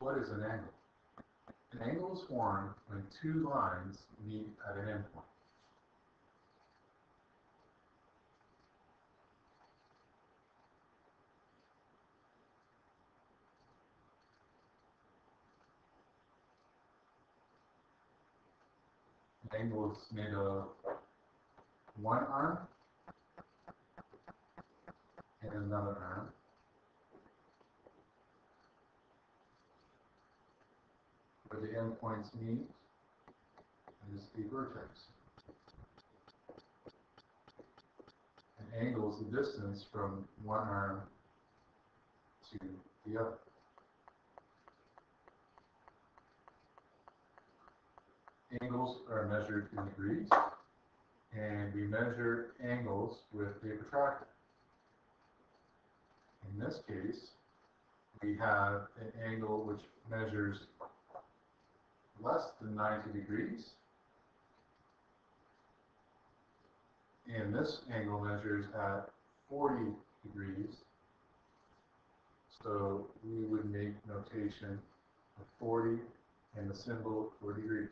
What is an angle? An angle is formed when two lines meet at an endpoint. An angle is made of one arm and another arm. Where the endpoints meet is the vertex. An angle is the distance from one arm to the other. Angles are measured in degrees, and we measure angles with a protractor. In this case, we have an angle which measures less than 90 degrees. And this angle measures at 40 degrees. So we would make notation of 40 and the symbol for degrees.